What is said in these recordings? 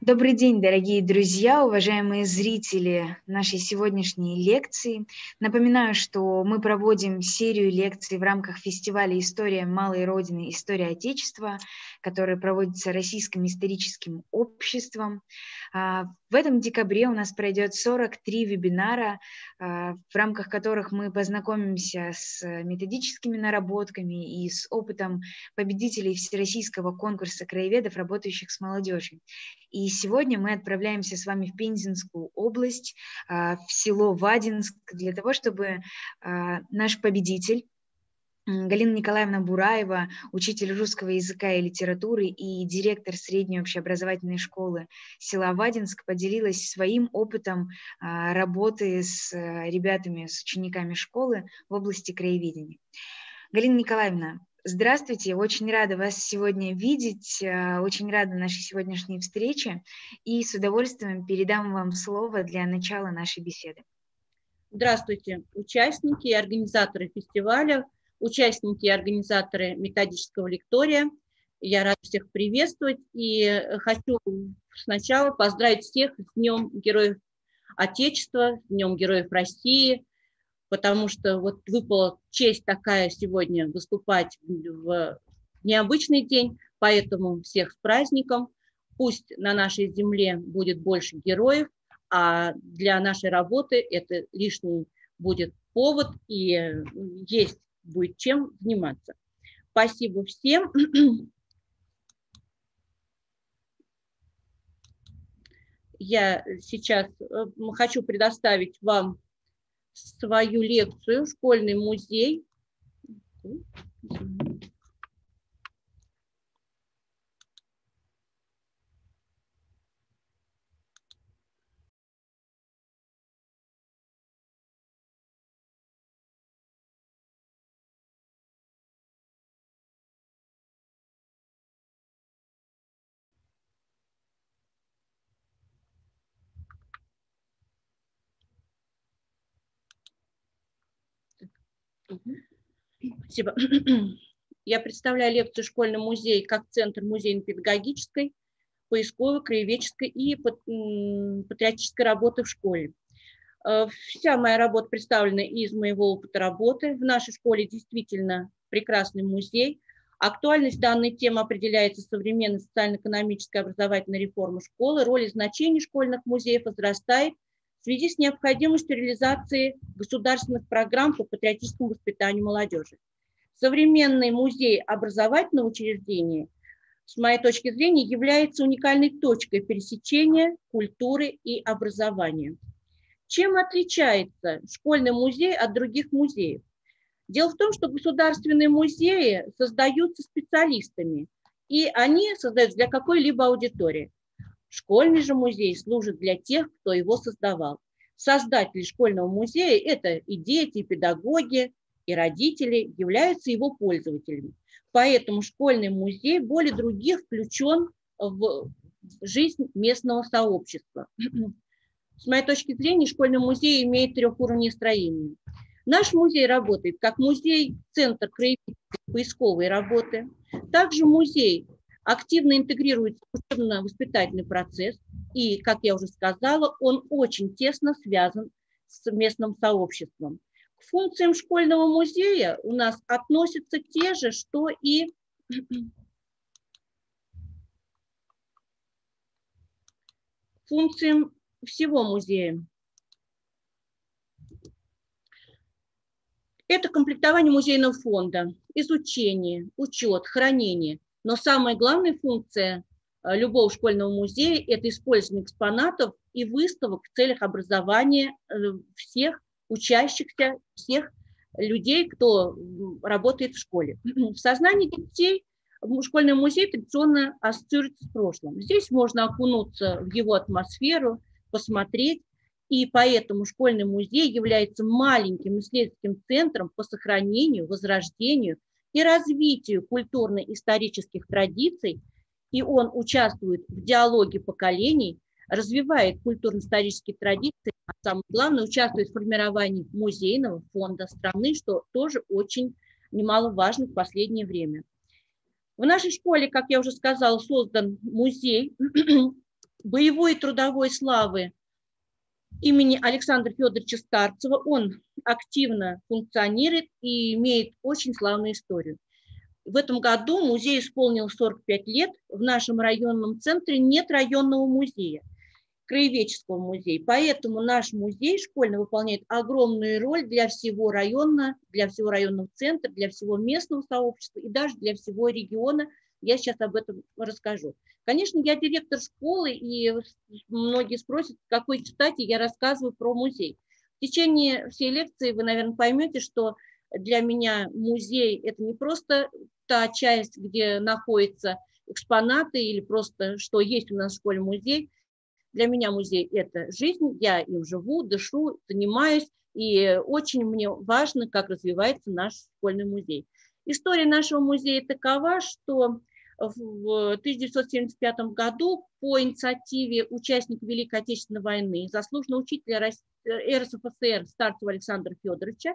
Добрый день, дорогие друзья, уважаемые зрители нашей сегодняшней лекции. Напоминаю, что мы проводим серию лекций в рамках фестиваля «История малой Родины. История Отечества», который проводится Российским историческим обществом. А, в этом декабре у нас пройдет 43 вебинара, а, в рамках которых мы познакомимся с методическими наработками и с опытом победителей Всероссийского конкурса краеведов, работающих с молодежью. И сегодня мы отправляемся с вами в Пензенскую область, а, в село Вадинск, для того, чтобы а, наш победитель, Галина Николаевна Бураева, учитель русского языка и литературы и директор средней общеобразовательной школы села Вадинск, поделилась своим опытом а, работы с ребятами, с учениками школы в области краеведения. Галина Николаевна, Здравствуйте, очень рада вас сегодня видеть, э, очень рада нашей сегодняшней встрече и с удовольствием передам вам слово для начала нашей беседы. Здравствуйте, участники и организаторы фестиваля, участники и организаторы методического лектория. Я рада всех приветствовать и хочу сначала поздравить всех с Днем Героев Отечества, с Днем Героев России, потому что вот выпала честь такая сегодня выступать в необычный день, поэтому всех с праздником. Пусть на нашей земле будет больше героев, а для нашей работы это лишний будет повод и есть будет чем заниматься. Спасибо всем. Я сейчас э, хочу предоставить вам свою лекцию «Школьный музей». Спасибо. Я представляю лекцию «Школьный музей» как Центр музейно-педагогической, поисковой, краеведческой и патриотической работы в школе. Э, вся моя работа представлена из моего опыта работы. В нашей школе действительно прекрасный музей. Актуальность данной темы определяется современной социально-экономической образовательной реформой школы. Роль и значение школьных музеев возрастает – в связи с необходимостью реализации государственных программ по патриотическому воспитанию молодежи. Современный музей образовательного учреждения, с моей точки зрения, является уникальной точкой пересечения культуры и образования. Чем отличается школьный музей от других музеев? Дело в том, что государственные музеи создаются специалистами, и они создаются для какой-либо аудитории. Школьный же музей служит для тех, кто его создавал. Создатели школьного музея – это и дети, и педагоги, и родители являются его пользователями. Поэтому школьный музей более других включен в жизнь местного сообщества. С моей точки зрения, школьный музей имеет трехуровневое строение. Наш музей работает как музей-центр краеведческой поисковой работы, также музей активно интегрируется в учебно-воспитательный процесс, и, как я уже сказала, он очень тесно связан с местным сообществом. К функциям школьного музея у нас относятся те же, что и функциям всего музея. Это комплектование музейного фонда, изучение, учет, хранение – но самая главная функция э, любого школьного музея – это использование экспонатов и выставок в целях образования э, всех учащихся, всех людей, кто работает в школе. В сознании детей школьный музей традиционно ассоциируется с прошлым. Здесь можно окунуться в его атмосферу, посмотреть, и поэтому школьный музей является маленьким исследовательским центром по сохранению, возрождению и развитию культурно-исторических традиций, и он участвует в диалоге поколений, развивает культурно-исторические традиции, а самое главное, участвует в формировании музейного фонда страны, что тоже очень немаловажно в последнее время. В нашей школе, как я уже сказала, создан музей боевой трудовой славы имени Александра Федоровича Старцева. Он активно функционирует и имеет очень славную историю. В этом году музей исполнил 45 лет. В нашем районном центре нет районного музея, краеведческого музея. Поэтому наш музей школьный выполняет огромную роль для всего района, для всего районного центра, для всего местного сообщества и даже для всего региона. Я сейчас об этом расскажу. Конечно, я директор школы, и многие спросят, в какой стати я рассказываю про музей. В течение всей лекции вы, наверное, поймете, что для меня музей – это не просто та часть, где находятся экспонаты или просто что есть у нас в школе музей. Для меня музей – это жизнь, я им живу, дышу, занимаюсь, и очень мне важно, как развивается наш школьный музей. История нашего музея такова, что в 1975 году по инициативе участника Великой Отечественной войны, заслуженного учителя РСФСР Старцева Александра Федоровича,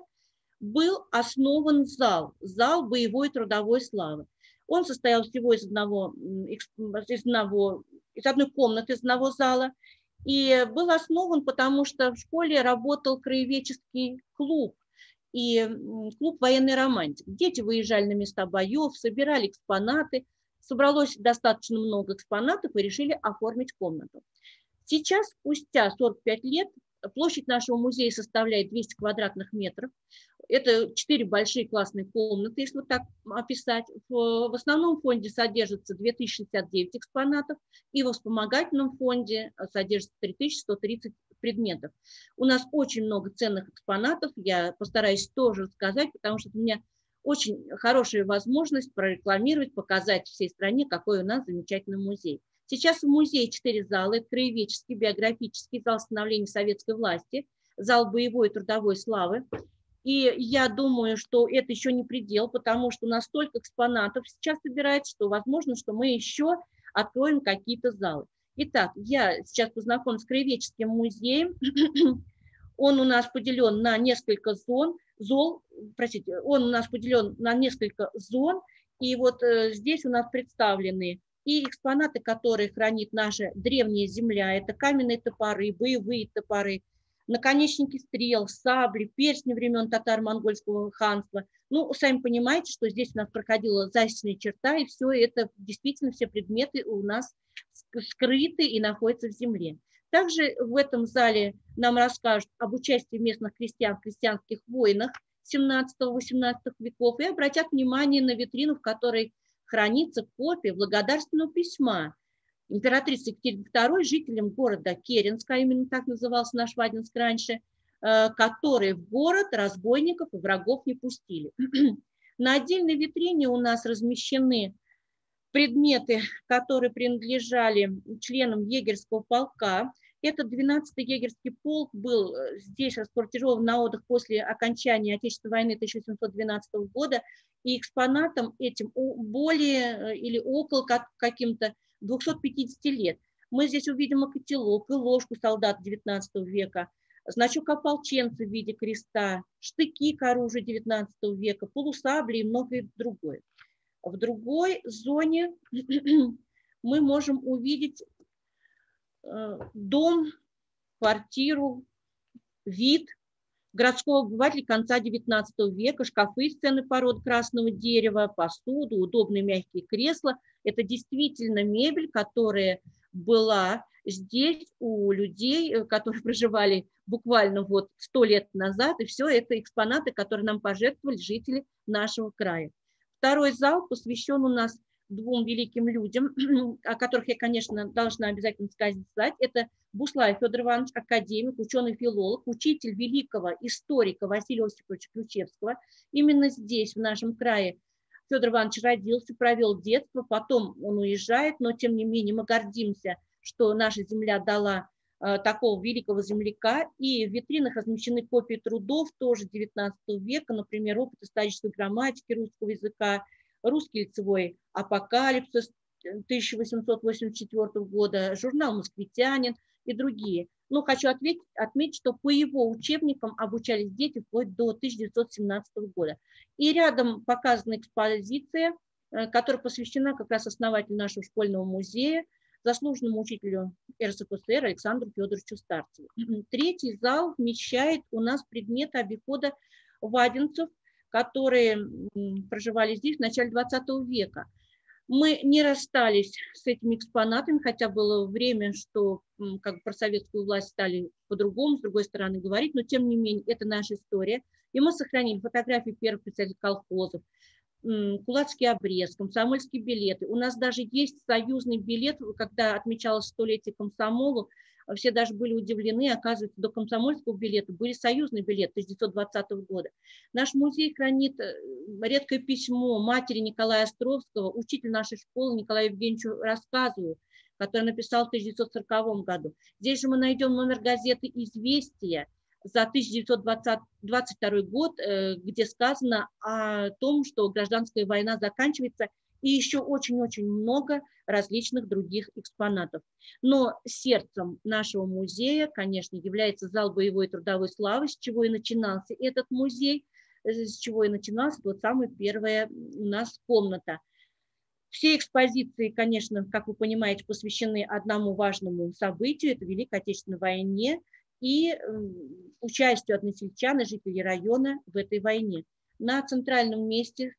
был основан зал, зал боевой трудовой славы. Он состоял всего из одного, из одного, из одной комнаты, из одного зала, и был основан, потому что в школе работал краеведческий клуб, и клуб военной романтик. Дети выезжали на места боев, собирали экспонаты, собралось достаточно много экспонатов и решили оформить комнату. Сейчас, спустя 45 лет, площадь нашего музея составляет 200 квадратных метров. Это четыре большие классные комнаты, если вот так описать. В, в основном фонде содержится 2069 экспонатов, и в вспомогательном фонде содержится 3130 предметов. У нас очень много ценных экспонатов, я постараюсь тоже сказать, потому что у меня очень хорошая возможность прорекламировать, показать всей стране, какой у нас замечательный музей. Сейчас в музее четыре зала. Это краеведческий, биографический зал становления советской власти, зал боевой и трудовой славы. И я думаю, что это еще не предел, потому что у нас столько экспонатов сейчас собирается, что возможно, что мы еще откроем какие-то залы. Итак, я сейчас познакомлюсь с краеведческим музеем. Он у нас поделен на несколько зон зол, простите, он у нас поделен на несколько зон, и вот э, здесь у нас представлены и экспонаты, которые хранит наша древняя земля, это каменные топоры, боевые топоры, наконечники стрел, сабли, перстни времен татаро-монгольского ханства. Ну, сами понимаете, что здесь у нас проходила засечная черта, и все это, действительно, все предметы у нас скрыты и находятся в земле. Также в этом зале нам расскажут об участии местных крестьян в крестьянских войнах 17-18 веков и обратят внимание на витрину, в которой хранится копия благодарственного письма императрицы Екатерины II жителям города Керенска, именно так назывался наш Вадинск раньше, э, которые в город разбойников и врагов не пустили. На отдельной витрине у нас размещены предметы, которые принадлежали членам егерского полка, этот 12-й егерский полк был э, здесь расквартирован на отдых после окончания Отечественной войны 1812 года, и экспонатом этим более э, или около как, каким-то 250 лет. Мы здесь увидим и котелок, и ложку солдат XIX века, значок ополченца в виде креста, штыки к оружию XIX века, полусабли и многое другое. В другой зоне мы можем увидеть дом, квартиру, вид городского обывателя конца XIX века, шкафы из ценной породы красного дерева, посуду, удобные мягкие кресла. Это действительно мебель, которая была здесь у людей, э, которые проживали буквально вот сто лет назад, и все это экспонаты, которые нам пожертвовали жители нашего края. Второй зал посвящен у нас двум великим людям, о которых я, конечно, должна обязательно сказать. Это Буслаев Федор Иванович, академик, ученый-филолог, учитель великого историка Василия Осиповича Ключевского. Именно здесь, в нашем крае, Федор Иванович родился, провел детство, потом он уезжает, но тем не менее мы гордимся, что наша земля дала э, такого великого земляка, и в витринах размещены копии трудов тоже 19 века, например, опыт исторической грамматики русского языка, русский лицевой апокалипсис 1884 года, журнал «Москвитянин» и другие. Но хочу ответить, отметить, что по его учебникам обучались дети вплоть до 1917 года. И рядом показана экспозиция, э, которая посвящена как раз основателю нашего школьного музея, заслуженному учителю РСФСР Александру Федоровичу Старцеву. Третий зал вмещает у нас предметы обихода вадинцев, которые проживали здесь в начале 20 века. Мы не расстались с этими экспонатами, хотя было время, что как про советскую власть стали по-другому, с другой стороны, говорить, но тем не менее это наша история. И мы сохранили фотографии первых представителей колхозов, кулацкий обрез, комсомольские билеты. У нас даже есть союзный билет, когда отмечалось столетие комсомолу, все даже были удивлены, оказывается, до комсомольского билета были союзные билеты 1920 года. Наш музей хранит э, редкое письмо матери Николая Островского, учитель нашей школы Николаю Евгеньевичу рассказываю, который написал в 1940 году. Здесь же мы найдем номер газеты «Известия», за 1922 год, э, где сказано о том, что гражданская война заканчивается, и еще очень-очень много различных других экспонатов. Но сердцем нашего музея, конечно, является зал боевой трудовой славы, с чего и начинался этот музей, э, с чего и начинался вот самая первая у нас комната. Все экспозиции, конечно, как вы понимаете, посвящены одному важному событию, это Великой Отечественной войне – и участию односельчан и жителей района в этой войне. На центральном месте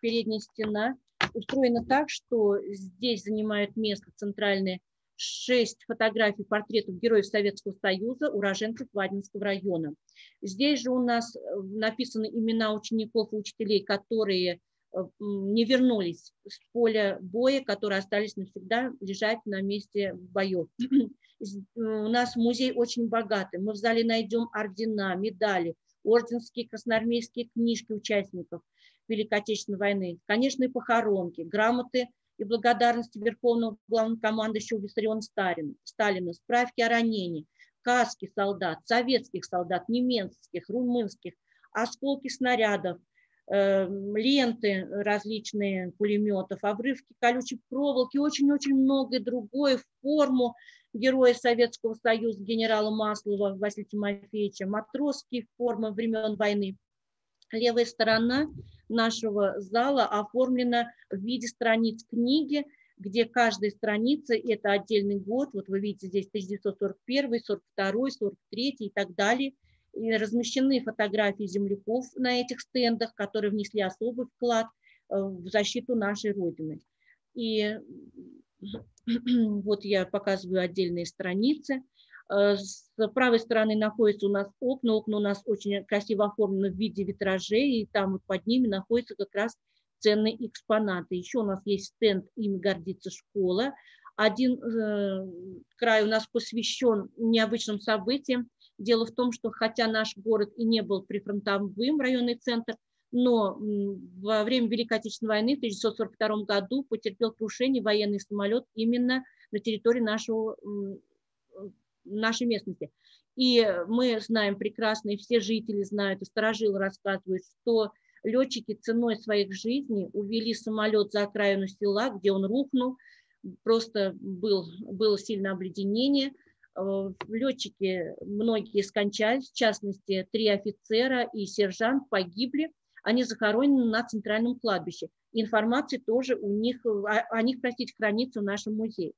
передняя стена устроена так, что здесь занимают место центральные шесть фотографий портретов героев Советского Союза, уроженцев Вадинского района. Здесь же у нас э, написаны имена учеников и учителей, которые э, не вернулись с поля боя, которые остались навсегда лежать на месте боев. у нас музей очень богатый. Мы в зале найдем ордена, медали, орденские красноармейские книжки участников Великой Отечественной войны, конечно, и похоронки, грамоты и благодарности Верховного главнокомандующего Виссариона Сталина, Сталина, справки о ранении, каски солдат, советских солдат, немецких, румынских, осколки снарядов, э, ленты различные пулеметов, обрывки колючей проволоки, очень-очень многое другое в форму героя Советского Союза генерала Маслова Василия Тимофеевича, матросские формы времен войны. Левая сторона нашего зала оформлена в виде страниц книги, где каждая страница – это отдельный год. Вот вы видите здесь 1941, 42, 43 и так далее. И размещены фотографии земляков на этих стендах, которые внесли особый вклад э, в защиту нашей Родины. И Вот я показываю отдельные страницы. Э, с правой стороны находятся у нас окна. Окна у нас очень красиво оформлены в виде витражей, и там вот под ними находятся как раз ценные экспонаты. Еще у нас есть стенд «Ими гордится школа». Один э, край у нас посвящен необычным событиям. Дело в том, что хотя наш город и не был прифронтовым, районный центр, но во время Великой Отечественной войны в 1942 году потерпел крушение военный самолет именно на территории нашего, нашей местности. И мы знаем прекрасно, и все жители знают, и сторожилы рассказывают, что летчики ценой своих жизней увели самолет за окраину села, где он рухнул, просто был, было сильное обледенение. Э, летчики многие скончались, в частности, три офицера и сержант погибли они захоронены на центральном кладбище. Информация тоже у них, о них, простите, хранится в нашем музее.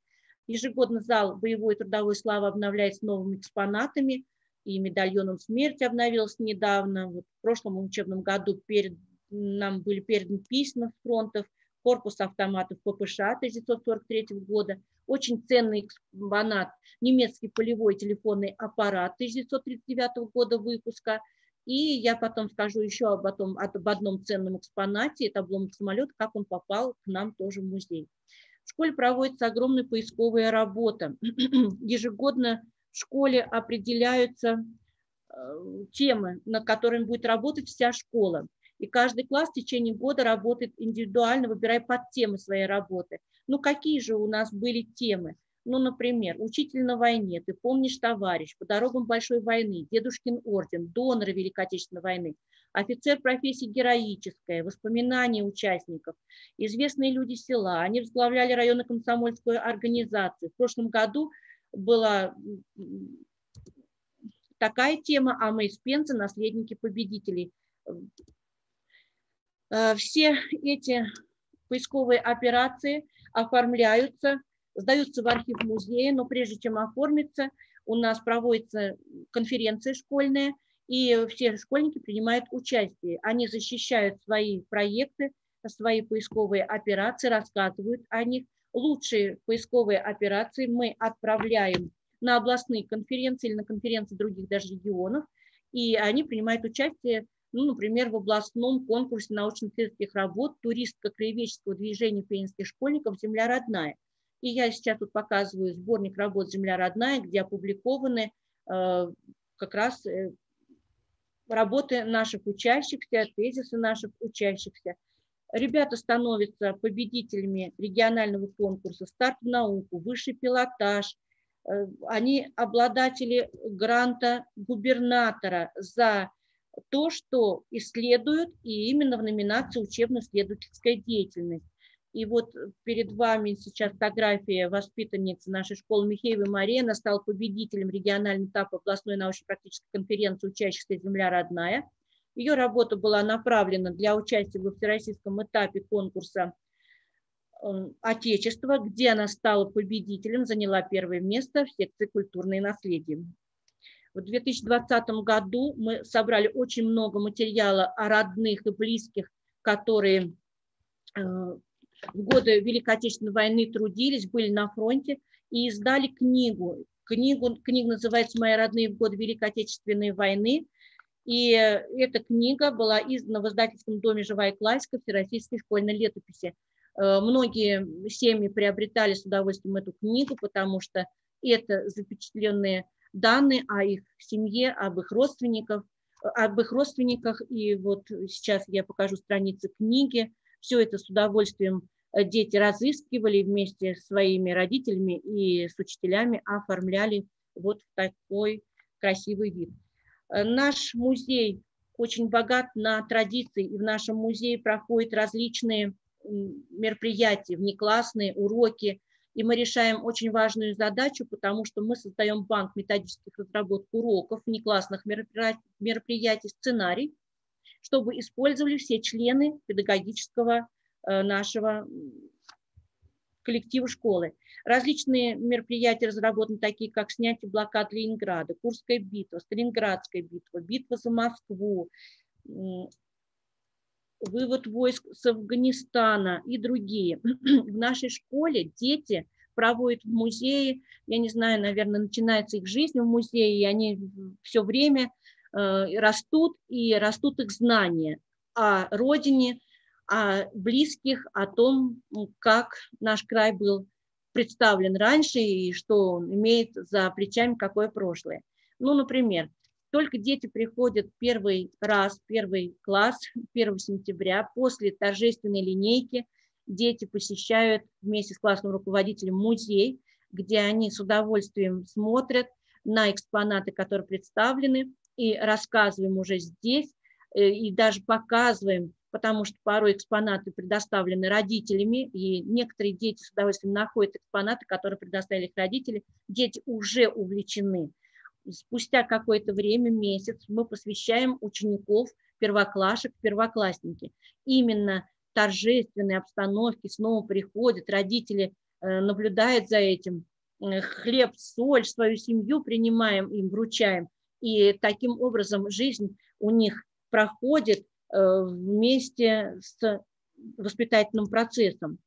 Ежегодно зал боевой трудовой славы обновляется новыми экспонатами, и медальоном смерти обновился недавно. Вот в прошлом учебном году перед, нам были переданы письма с фронтов, корпус автоматов ППШ 1943 года, очень ценный экспонат, немецкий полевой телефонный аппарат 1939 года выпуска – и я потом скажу еще об, этом, об одном ценном экспонате, это обломок самолета, как он попал к нам тоже в музей. В школе проводится огромная поисковая работа. Ежегодно в школе определяются э, темы, над которыми будет работать вся школа. И каждый класс в течение года работает индивидуально, выбирая под темы своей работы. Ну, какие же у нас были темы? Ну, например, учитель на войне, ты помнишь, товарищ, по дорогам Большой войны, Дедушкин орден, доноры Великой Отечественной войны, офицер профессии героическая, воспоминания участников, известные люди села. Они возглавляли районную комсомольскую организацию. В прошлом году была такая тема, а мы из Пензы, наследники победителей. Э, все эти поисковые операции оформляются сдаются в архив музея, но прежде чем оформиться, у нас проводится конференция школьная, и все школьники принимают участие. Они защищают свои проекты, свои поисковые операции, рассказывают о них. Лучшие поисковые операции мы отправляем на областные конференции или на конференции других даже регионов, и они принимают участие, ну, например, в областном конкурсе научно-исследовательских работ туристско-краеведческого движения пенинских школьников «Земля родная». И я сейчас тут показываю сборник работ «Земля родная», где опубликованы э, как раз э, работы наших учащихся, тезисы наших учащихся. Ребята становятся победителями регионального конкурса «Старт в науку», «Высший пилотаж», Э, они обладатели гранта губернатора за то, что исследуют, и именно в номинации учебно-исследовательская деятельность. И вот перед вами сейчас фотография воспитанницы нашей школы Михеевой Марена стала победителем регионального этапа областной научно-практической конференции «Учащихся земля родная». Ее работа была направлена для участия во всероссийском этапе конкурса Отечества, где она стала победителем, заняла первое место в секции «Культурное наследие». В 2020 году мы собрали очень много материала о родных и близких, которые э, в годы Великой Отечественной войны трудились, были на фронте, и издали книгу. Книгу, книга называется «Мои родные в годы Великой Отечественной войны». И эта книга была издана в издательском доме «Живая классика» Всероссийской школьной летописи. Э, многие семьи приобретали с удовольствием эту книгу, потому что это запечатленные данные о их семье, об их родственниках, об их родственниках. И вот сейчас я покажу страницы книги. Все это с удовольствием э, дети разыскивали вместе с своими родителями и с учителями оформляли вот в такой красивый вид. Э, наш музей очень богат на традиции, и в нашем музее проходят различные мероприятия, внеклассные уроки, и мы решаем очень важную задачу, потому что мы создаем банк методических разработок уроков, внеклассных мероприятий, сценарий, чтобы использовали все члены педагогического э, нашего коллектива школы. Различные мероприятия разработаны, такие как снятие блокад Ленинграда, Курская битва, Сталинградская битва, битва за Москву, вывод войск с Афганистана и другие. В нашей школе дети проводят в музее, я не знаю, наверное, начинается их жизнь в музее, и они все время растут, и растут их знания о родине, о близких, о том, как наш край был представлен раньше и что он имеет за плечами какое прошлое. Ну, например, только дети приходят первый раз, первый класс, 1 сентября, после торжественной линейки, дети посещают вместе с классным руководителем музей, где они с удовольствием смотрят на экспонаты, которые представлены, и рассказываем уже здесь, э, и даже показываем, потому что порой экспонаты предоставлены родителями, и некоторые дети с удовольствием находят экспонаты, которые предоставили их родители, дети уже увлечены спустя какое-то время, месяц, мы посвящаем учеников первоклашек, первоклассники. Именно торжественной обстановке снова приходят, родители э, наблюдают за этим, э, хлеб, соль, свою семью принимаем, им вручаем. И таким образом жизнь у них проходит э, вместе с воспитательным процессом.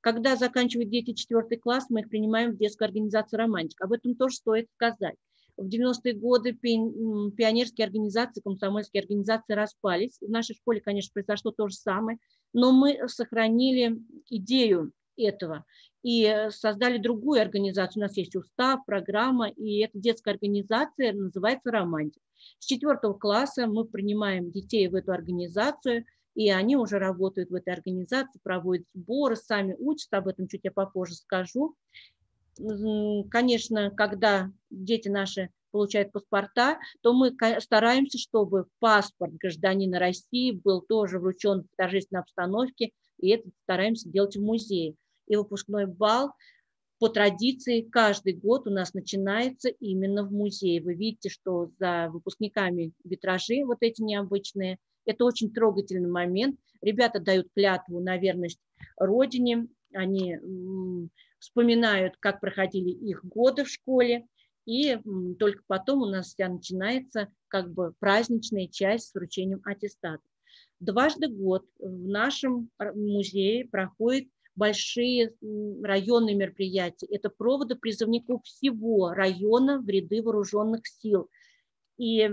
Когда заканчивают дети четвертый класс, мы их принимаем в детскую организацию «Романтик». Об этом тоже стоит сказать. В 90-е годы пионерские организации, комсомольские организации распались. В нашей школе, конечно, произошло то же самое, но мы сохранили идею этого и создали другую организацию. У нас есть устав, программа, и эта детская организация называется «Романтик». С четвертого класса мы принимаем детей в эту организацию, и они уже работают в этой организации, проводят сборы, сами учатся, об этом чуть я попозже скажу конечно, когда дети наши получают паспорта, то мы стараемся, чтобы паспорт гражданина России был тоже вручен в торжественной обстановке, и это стараемся делать в музее. И выпускной бал по традиции каждый год у нас начинается именно в музее. Вы видите, что за выпускниками витражи вот эти необычные. Это очень трогательный момент. Ребята дают клятву на верность Родине, они вспоминают, как проходили их годы в школе, и только потом у нас вся начинается как бы праздничная часть с вручением аттестата. Дважды год в нашем музее проходят большие районные мероприятия. Это проводы призывников всего района в ряды вооруженных сил. И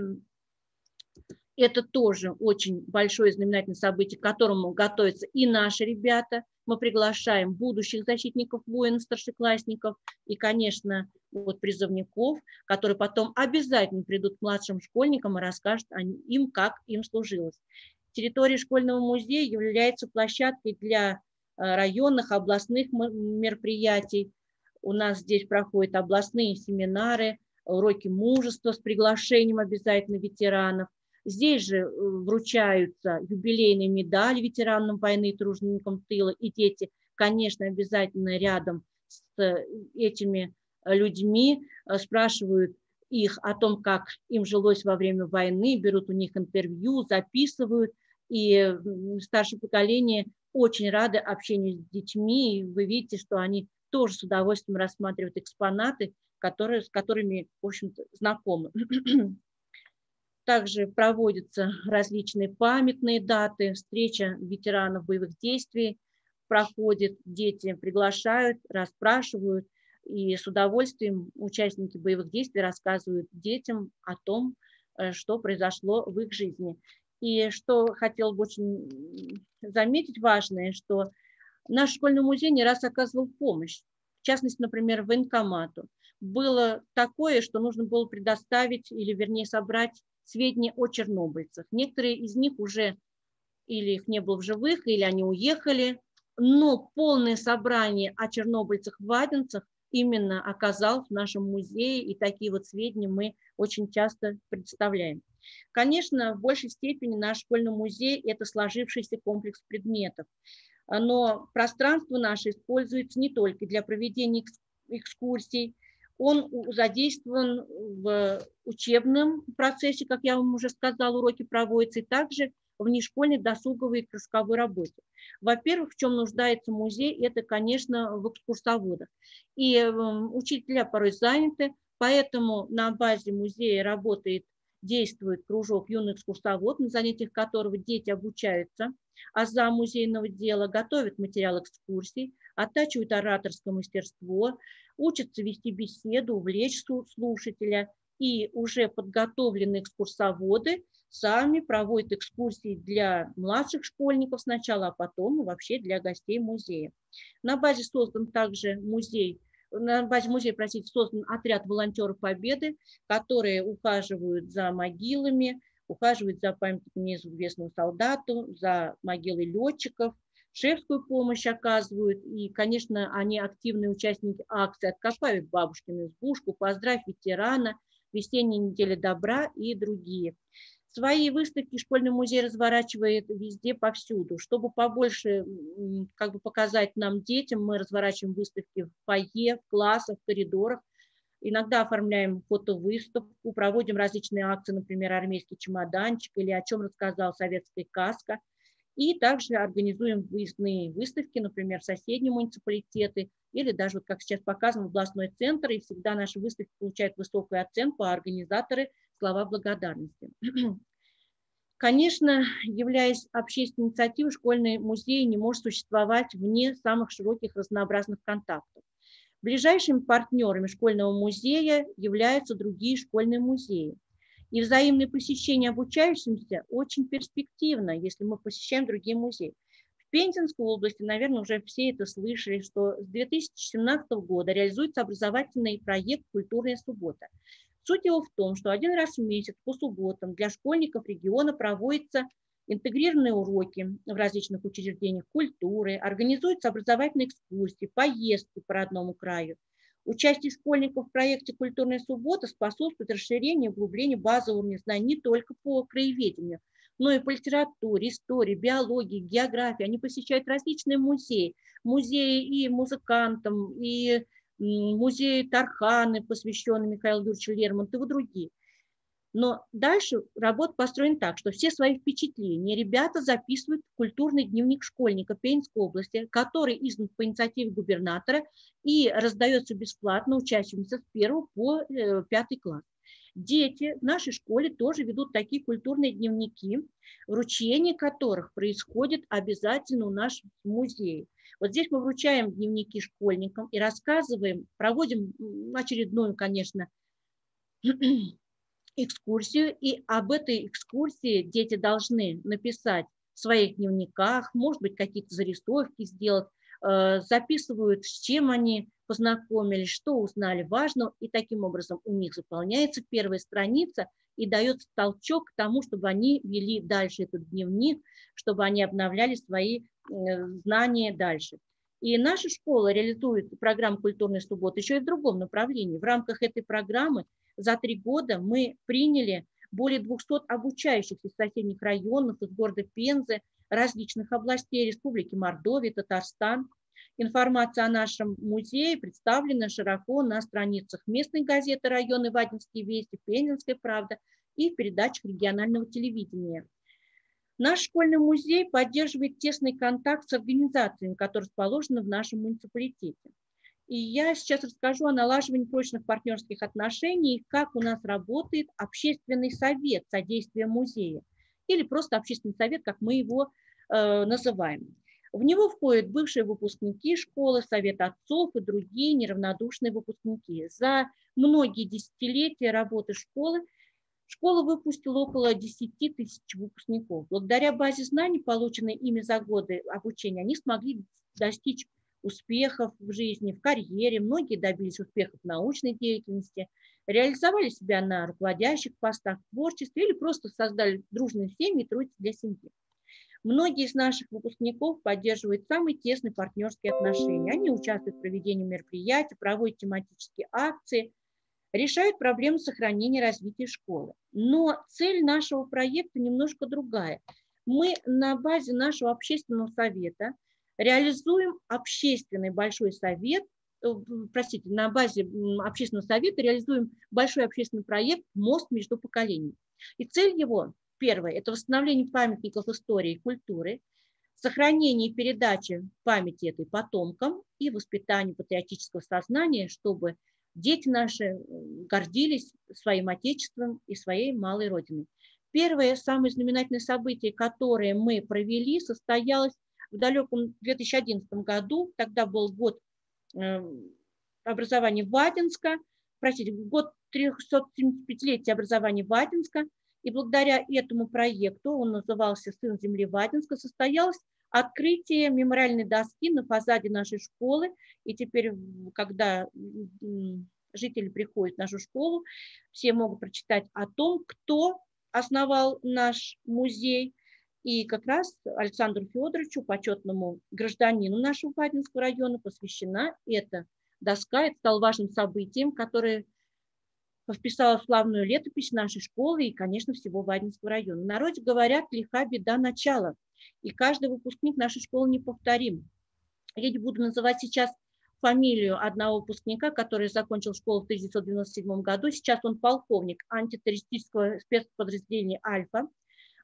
это тоже очень большое знаменательное событие, к которому готовятся и наши ребята. Мы приглашаем будущих защитников воинов, старшеклассников и, конечно, вот призывников, которые потом обязательно придут к младшим школьникам и расскажут им, как им служилось. Территория школьного музея является площадкой для районных, областных мероприятий. У нас здесь проходят областные семинары, уроки мужества с приглашением обязательно ветеранов. Здесь же э, вручаются юбилейные медали ветеранам войны и труженикам тыла, и дети, конечно, обязательно рядом с э, этими людьми спрашивают их о том, как им жилось во время войны, берут у них интервью, записывают и старшее поколение очень рады общению с детьми, и вы видите, что они тоже с удовольствием рассматривают экспонаты, которые, с которыми, в общем-то, знакомы. Также проводятся различные памятные даты, встреча ветеранов боевых действий проходит, дети приглашают, расспрашивают, и с удовольствием участники боевых действий рассказывают детям о том, э, что произошло в их жизни. И что хотел бы очень заметить важное, что наш школьный музей не раз оказывал помощь. В частности, например, военкомату. Было такое, что нужно было предоставить или, вернее, собрать сведения о чернобыльцах. Некоторые из них уже или их не было в живых, или они уехали, но полное собрание о чернобыльцах в Ваденцах именно оказал в нашем музее, и такие вот сведения мы очень часто представляем. Конечно, в большей степени наш школьный музей – это сложившийся комплекс предметов, но пространство наше используется не только для проведения экскурсий, он задействован в учебном процессе, как я вам уже сказала, уроки проводятся, и также в внешкольной досуговой и кружковой работе. Во-первых, в чем нуждается музей, это, конечно, в экскурсоводах. И учителя порой заняты, поэтому на базе музея работает действует кружок юных экскурсовод, на занятиях которого дети обучаются а за музейного дела, готовят материал экскурсий, оттачивают ораторское мастерство, учатся вести беседу, увлечь слушателя, и уже подготовленные экскурсоводы сами проводят экскурсии для младших школьников сначала, а потом вообще для гостей музея. На базе создан также музей на базе музея, простите, создан отряд волонтеров Победы, которые ухаживают за могилами, ухаживают за памятником неизвестному солдату, за могилой летчиков, шефскую помощь оказывают. И, конечно, они активные участники акции «Откопают бабушкину избушку», «Поздравь ветерана», «Весенняя неделя добра» и другие. Свои выставки школьный музей разворачивает везде, повсюду. Чтобы побольше как бы показать нам, детям, мы разворачиваем выставки в фойе, в классах, в коридорах. Иногда оформляем фотовыставку, проводим различные акции, например, армейский чемоданчик или о чем рассказал советская каска. И также организуем выездные выставки, например, в соседние муниципалитеты или даже, вот как сейчас показано, в областной центр. И всегда наши выставки получают высокую оценку, а организаторы слова благодарности. Конечно, являясь общественной инициативой, школьный музей не может существовать вне самых широких разнообразных контактов. Ближайшими партнерами школьного музея являются другие школьные музеи. И взаимное посещение обучающимся очень перспективно, если мы посещаем другие музеи. В Пензенской области, наверное, уже все это слышали, что с 2017 года реализуется образовательный проект «Культурная суббота». Суть его в том, что один раз в месяц по субботам для школьников региона проводятся интегрированные уроки в различных учреждениях культуры, организуются образовательные экскурсии, поездки по родному краю. Участие школьников в проекте «Культурная суббота» способствует расширению и углублению базового уровня знаний не только по краеведению, но и по литературе, истории, биологии, географии. Они посещают различные музеи, музеи и музыкантам, и музей Тарханы, посвященный Михаилу Юрьевичу Лермонтову, и другие. Но дальше работа построена так, что все свои впечатления ребята записывают в культурный дневник школьника Пензенской области, который издан по инициативе губернатора и раздается бесплатно учащимся с 1 по 5 э, класс. Дети в нашей школе тоже ведут такие культурные дневники, вручение которых происходит обязательно у нас в музее. Вот здесь мы вручаем дневники школьникам и рассказываем, проводим очередную, конечно, экскурсию, и об этой экскурсии дети должны написать в своих дневниках, может быть, какие-то зарисовки сделать, э, записывают, с чем они познакомились, что узнали важно, и таким образом у них заполняется первая страница и дается толчок к тому, чтобы они вели дальше этот дневник, чтобы они обновляли свои э, знания дальше. И наша школа реализует программу «Культурная суббота» еще и в другом направлении. В рамках этой программы за три года мы приняли более 200 обучающих из соседних районов, из города Пензы, различных областей Республики Мордовия, Татарстан. Информация о нашем музее представлена широко на страницах местной газеты района Вадинские вести, Пензенская правда и в передачах регионального телевидения. Наш школьный музей поддерживает тесный контакт с организациями, которые расположены в нашем муниципалитете. И я сейчас расскажу о налаживании прочных партнерских отношений, как у нас работает общественный совет содействия музея, или просто общественный совет, как мы его э, называем. В него входят бывшие выпускники школы, совет отцов и другие неравнодушные выпускники. За многие десятилетия работы школы школа выпустила около 10 тысяч выпускников. Благодаря базе знаний, полученной ими за годы обучения, они смогли достичь успехов в жизни, в карьере, многие добились успехов в научной деятельности, реализовали себя на руководящих постах в творчестве или просто создали дружные семьи и трудятся для семьи. Многие из наших выпускников поддерживают самые тесные партнерские отношения. Они участвуют в проведении мероприятий, проводят тематические акции, решают проблемы сохранения и развития школы. Но цель нашего проекта немножко другая. Мы на базе нашего общественного совета – реализуем общественный большой совет, э, простите, на базе общественного совета реализуем большой общественный проект «Мост между поколениями». И цель его, первое, это восстановление памятников истории и культуры, сохранение и передача памяти этой потомкам и воспитание патриотического сознания, чтобы дети наши гордились своим отечеством и своей малой родиной. Первое, самое знаменательное событие, которое мы провели, состоялось в далеком 2011 году, тогда был год эм, образования Вадинска, простите, год 375-летия образования Вадинска, и благодаря этому проекту, он назывался «Сын земли Вадинска», состоялось открытие мемориальной доски на фасаде нашей школы. И теперь, когда жители приходят в нашу школу, все могут прочитать о том, кто основал наш музей, и как раз Александру Федоровичу, почетному гражданину нашего Вадинского района, посвящена эта доска. Это стало важным событием, которое вписало в славную летопись нашей школы и, конечно, всего Вадинского района. В народе говорят, лиха беда начала, и каждый выпускник нашей школы неповторим. Я не буду называть сейчас фамилию одного выпускника, который закончил школу в 1997 году. Сейчас он полковник антитеррористического спецподразделения «Альфа»,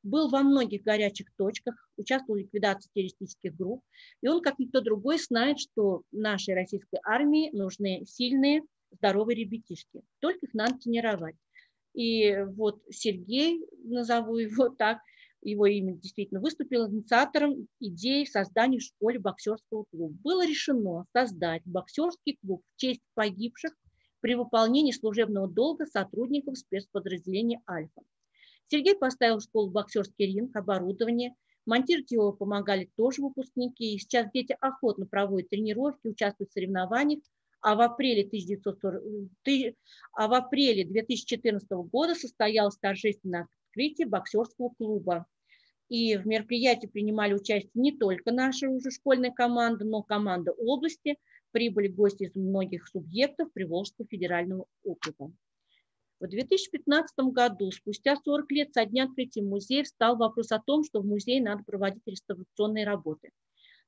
был во многих горячих точках, участвовал в ликвидации террористических групп, и он, как никто другой, знает, что нашей российской армии нужны сильные, здоровые ребятишки, только их надо тренировать. И вот Сергей, назову его так, его имя действительно выступил инициатором идеи создания в школе боксерского клуба. Было решено создать боксерский клуб в честь погибших при выполнении служебного долга сотрудников спецподразделения «Альфа». Сергей поставил в школу боксерский ринг, оборудование. Монтировать его помогали тоже выпускники. И сейчас дети охотно проводят тренировки, участвуют в соревнованиях. А в апреле, 1940, а в апреле 2014 года состоялось торжественное открытие боксерского клуба. И в мероприятии принимали участие не только наша уже школьная команда, но команда области. Прибыли гости из многих субъектов Приволжского федерального округа. В 2015 году, спустя 40 лет со дня открытия музея, встал вопрос о том, что в музее надо проводить реставрационные работы.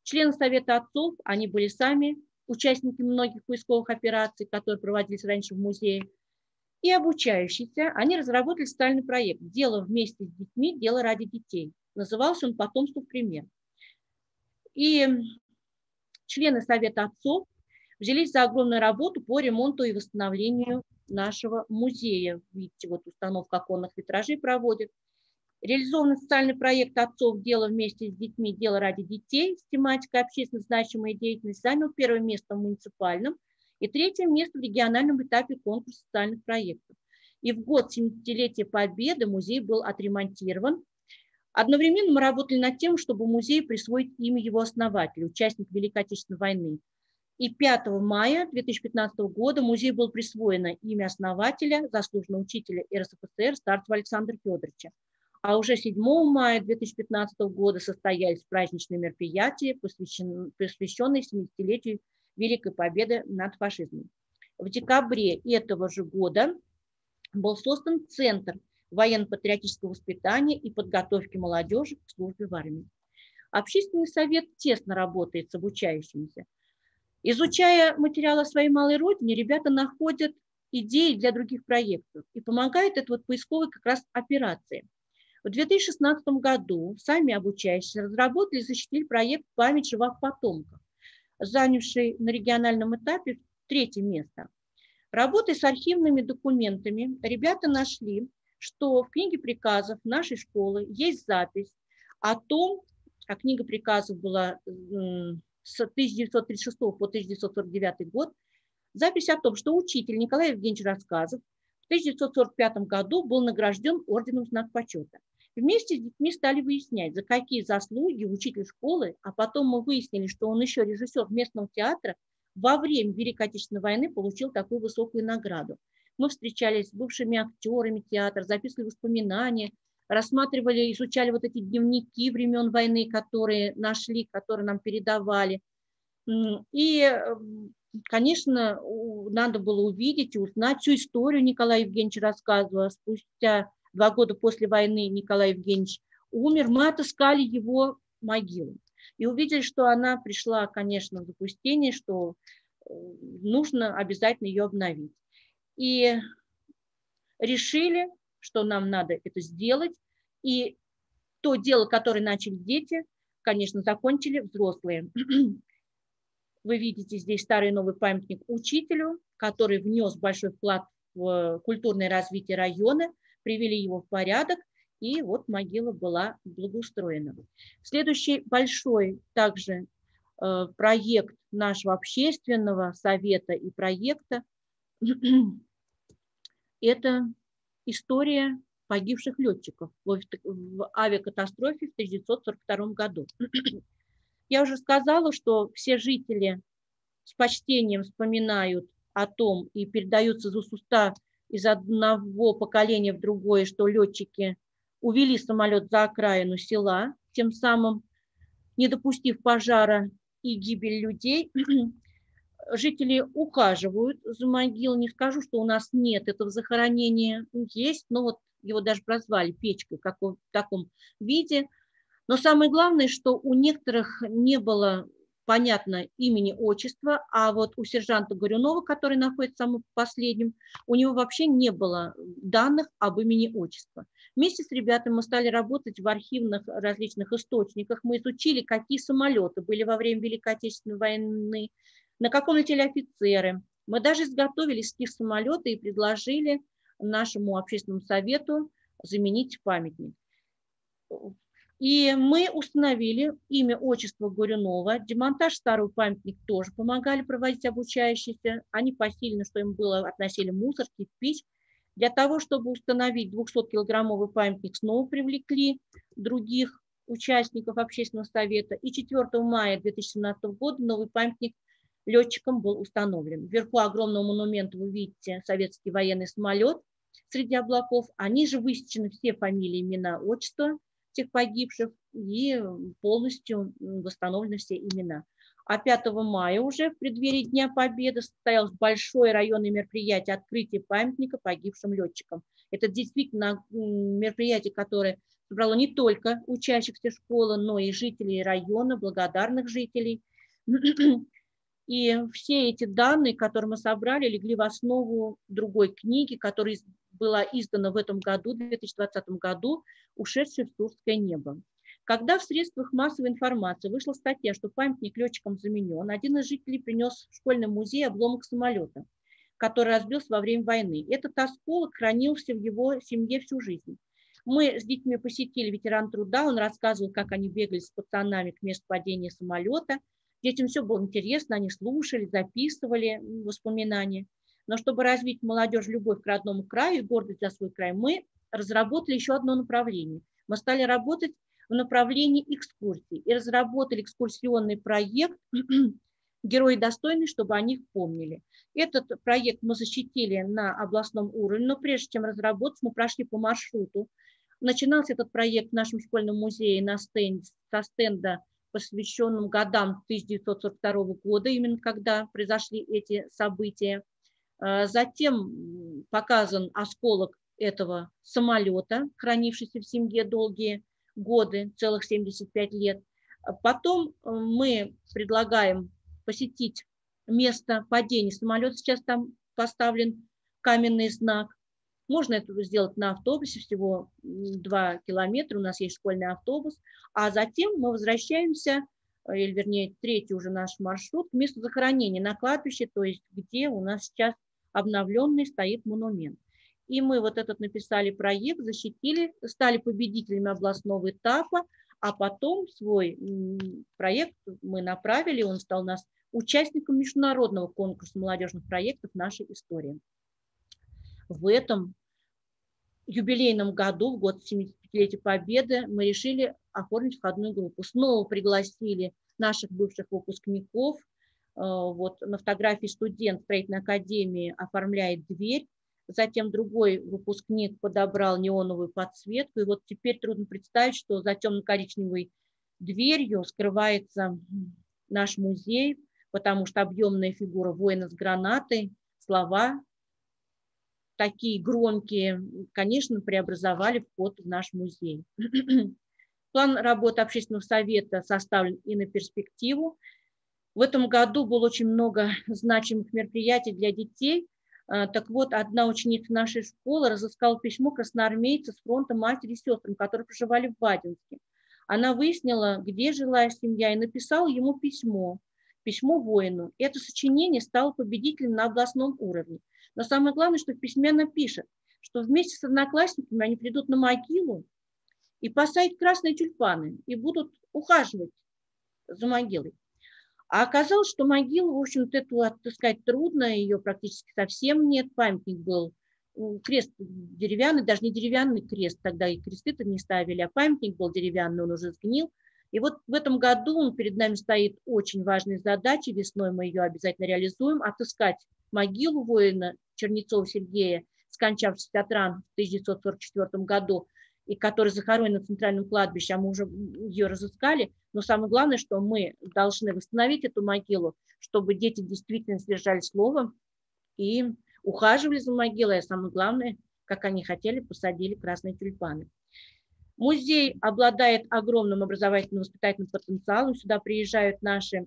Члены Совета отцов, они были сами участниками многих поисковых операций, которые проводились раньше в музее, и обучающиеся, они разработали социальный проект «Дело вместе с детьми, дело ради детей». Назывался он «Потомство пример». И члены Совета отцов взялись за огромную работу по ремонту и восстановлению нашего музея. Видите, вот установка оконных витражей проводит. Реализован социальный проект отцов «Дело вместе с детьми. Дело ради детей» с тематикой общественно значимой деятельности занял первое место в муниципальном и третье место в региональном этапе конкурса социальных проектов. И в год 70-летия Победы музей был отремонтирован. Одновременно мы работали над тем, чтобы музей присвоить имя его основателя, участника Великой Отечественной войны. И 5 мая 2015 года музей был присвоено имя основателя, заслуженного учителя РСФСР Старцева Александра Федоровича. А уже 7 мая 2015 года состоялись праздничные мероприятия, посвященные 70-летию Великой Победы над фашизмом. В декабре этого же года был создан Центр военно-патриотического воспитания и подготовки молодежи к службе в армии. Общественный совет тесно работает с обучающимися. Изучая материалы своей малой родине, ребята находят идеи для других проектов. И помогает это вот поисковой как раз операции – в 2016 году сами обучающиеся разработали и защитили проект «Память живых потомков», занявший на региональном этапе третье место. Работая с архивными документами, ребята нашли, что в книге приказов нашей школы есть запись о том, а книга приказов была с 1936 по 1949 год, запись о том, что учитель Николай Евгеньевич Рассказов в 1945 году был награжден орденом знак почета. Вместе с детьми стали выяснять, за какие заслуги учитель школы, а потом мы выяснили, что он еще режиссер местного театра, во время Великой Отечественной войны получил такую высокую награду. Мы встречались с бывшими актерами театра, записывали воспоминания, рассматривали, изучали вот эти дневники времен войны, которые нашли, которые нам передавали. И, конечно, надо было увидеть и узнать всю историю Николая Евгеньевича рассказывала спустя два года после войны Николай Евгеньевич умер, мы отыскали его могилу и увидели, что она пришла, конечно, в запустение, что э, нужно обязательно ее обновить. И решили, что нам надо это сделать, и то дело, которое начали дети, конечно, закончили взрослые. Вы видите здесь старый новый памятник учителю, который внес большой вклад в культурное развитие района, привели его в порядок, и вот могила была благоустроена. Следующий большой также э, проект нашего общественного совета и проекта – это история погибших летчиков в авиакатастрофе в 1942 году. Я уже сказала, что все жители с почтением вспоминают о том и передаются за уста из одного поколения в другое, что летчики увели самолет за окраину села, тем самым не допустив пожара и гибель людей. Жители ухаживают за могилой. Не скажу, что у нас нет этого захоронения. Есть, но вот его даже прозвали печкой как в таком виде. Но самое главное, что у некоторых не было понятно, имени, отчества, а вот у сержанта Горюнова, который находится самым последним, у него вообще не было данных об имени, отчества. Вместе с ребятами мы стали работать в архивных различных источниках, мы изучили, какие самолеты были во время Великой Отечественной войны, на каком летели офицеры. Мы даже изготовили эскиз самолета и предложили нашему общественному совету заменить памятник. И мы установили имя, отчество Горюнова. Демонтаж старого памятника тоже помогали проводить обучающиеся. Они посильно, что им было, относили мусор, кирпич. Для того, чтобы установить 200-килограммовый памятник, снова привлекли других участников общественного совета. И 4 мая 2017 года новый памятник летчикам был установлен. Вверху огромного монумента вы видите советский военный самолет среди облаков, а ниже высечены все фамилии, имена, отчества тех погибших и полностью восстановлены все имена. А 5 мая уже в преддверии Дня Победы состоялось большое районное мероприятие открытия памятника погибшим летчикам. Это действительно мероприятие, которое собрало не только учащихся школы, но и жителей района, благодарных жителей. И все эти данные, которые мы собрали, легли в основу другой книги, которая была издана в этом году, в 2020 году, «Ушедшее в Турское небо». Когда в средствах массовой информации вышла статья, что памятник летчикам заменен, один из жителей принес в школьный музей обломок самолета, который разбился во время войны. Этот осколок хранился в его семье всю жизнь. Мы с детьми посетили ветеран труда, он рассказывал, как они бегали с пацанами к месту падения самолета. Детям все было интересно, они слушали, записывали воспоминания. Но чтобы развить молодежь любовь к родному краю и гордость за свой край, мы разработали еще одно направление. Мы стали работать в направлении экскурсий и разработали экскурсионный проект «Герои достойны, чтобы о них помнили». Этот проект мы защитили на областном уровне, но прежде чем разработать, мы прошли по маршруту. Начинался этот проект в нашем школьном музее на стенд, со стенда, посвященным годам 1942 года, именно когда произошли эти события. А, затем показан осколок этого самолета, хранившийся в семье долгие годы, целых 75 лет. Потом э, мы предлагаем посетить место падения самолета. Сейчас там поставлен каменный знак. Можно это сделать на автобусе, всего 2 километра, у нас есть школьный автобус. А затем мы возвращаемся, э, или вернее третий уже наш маршрут, к месту захоронения на кладбище, то есть где у нас сейчас обновленный стоит монумент. И мы вот этот написали проект, защитили, стали победителями областного этапа, а потом свой проект мы направили, он стал у нас участником международного конкурса молодежных проектов нашей истории. В этом юбилейном году, в год 75-летия Победы, мы решили оформить входную группу. Снова пригласили наших бывших выпускников. Э, вот на фотографии студент строительной академии оформляет дверь затем другой выпускник подобрал неоновую подсветку, и вот теперь трудно представить, что за темно-коричневой дверью скрывается наш музей, потому что объемная фигура воина с гранатой, слова такие громкие, конечно, преобразовали вход в наш музей. План работы общественного совета составлен и на перспективу. В этом году было очень много значимых мероприятий для детей – а, так вот, одна ученица нашей школы разыскала письмо красноармейца с фронта матери и сестрам, которые проживали в Бадинске. Она выяснила, где жила семья, и написала ему письмо, письмо воину. Это сочинение стало победителем на областном уровне. Но самое главное, что в письме она пишет, что вместе с одноклассниками они придут на могилу и посадят красные тюльпаны и будут ухаживать за могилой. А оказалось, что могилу, в общем-то, эту отыскать трудно, ее практически совсем нет. Памятник был, крест деревянный, даже не деревянный крест, тогда и кресты-то не ставили, а памятник был деревянный, он уже сгнил. И вот в этом году перед нами стоит очень важной задачей, весной мы ее обязательно реализуем, отыскать могилу воина Чернецова Сергея, скончавшегося от ран в 1944 году, и который захоронен на центральном кладбище, а мы уже ее разыскали. Но самое главное, что мы должны восстановить эту могилу, чтобы дети действительно сдержали слово и ухаживали за могилой, а самое главное, как они хотели, посадили красные тюльпаны. Музей обладает огромным образовательно-воспитательным потенциалом. Сюда приезжают наши э,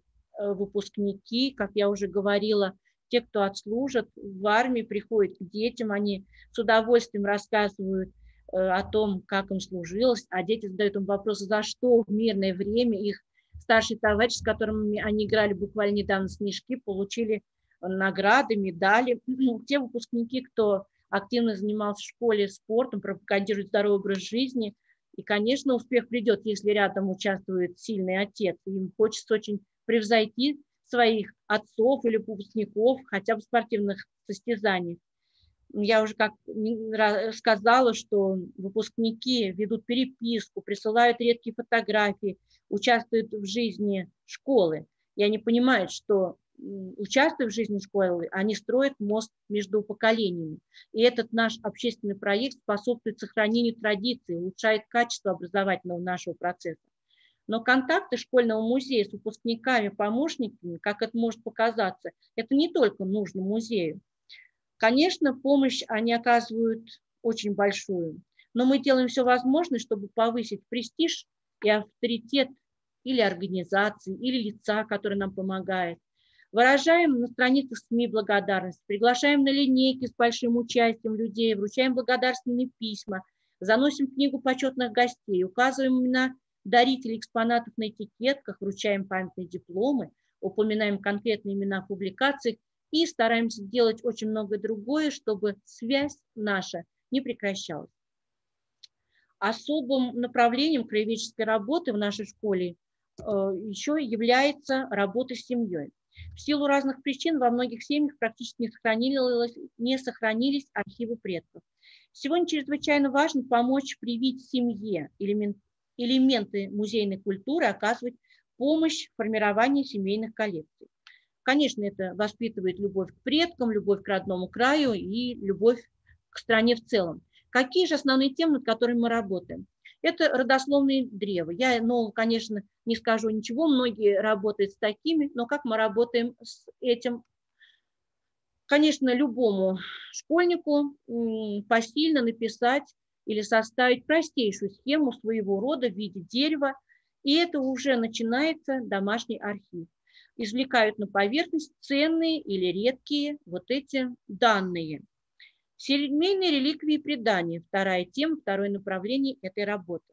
выпускники, как я уже говорила, те, кто отслужат в армии, приходят к детям, они с удовольствием рассказывают Э, о том, как им служилось, а дети задают им вопросы, за что в мирное время их старший товарищ, с которым они играли буквально недавно снежки, получили награды, медали. Те выпускники, кто активно занимался в школе спортом, пропагандирует здоровый образ жизни, и, конечно, успех придет, если рядом участвует сильный отец. Им хочется очень превзойти своих отцов или выпускников хотя бы в спортивных состязаниях я уже как сказала, что выпускники ведут переписку, присылают редкие фотографии, участвуют в жизни школы. И они понимают, что участвуя в жизни школы, они строят мост между поколениями. И этот наш общественный проект способствует сохранению традиций, улучшает качество образовательного нашего процесса. Но контакты школьного музея с выпускниками, помощниками, как это может показаться, это не только нужно музею. Конечно, помощь они оказывают очень большую, но мы делаем все возможное, чтобы повысить престиж и авторитет или организации, или лица, который нам помогает. Выражаем на страницах СМИ благодарность, приглашаем на линейки с большим участием людей, вручаем благодарственные письма, заносим книгу почетных гостей, указываем имена дарителей экспонатов на этикетках, вручаем памятные дипломы, упоминаем конкретные имена в публикациях и стараемся делать очень многое другое, чтобы связь наша не прекращалась. Особым направлением краеведческой работы в нашей школе э, еще является работа с семьей. В силу разных причин во многих семьях практически не сохранились, не сохранились архивы предков. Сегодня чрезвычайно важно помочь привить семье элемент, элементы музейной культуры, оказывать помощь в формировании семейных коллекций. Конечно, это воспитывает любовь к предкам, любовь к родному краю и любовь к стране в целом. Какие же основные темы, над которыми мы работаем? Это родословные древа. Я, ну, конечно, не скажу ничего, многие работают с такими, но как мы работаем с этим? Конечно, любому школьнику посильно написать или составить простейшую схему своего рода в виде дерева, и это уже начинается домашний архив извлекают на поверхность ценные или редкие вот эти данные. Семейные реликвии и предания – вторая тема, второе направление этой работы.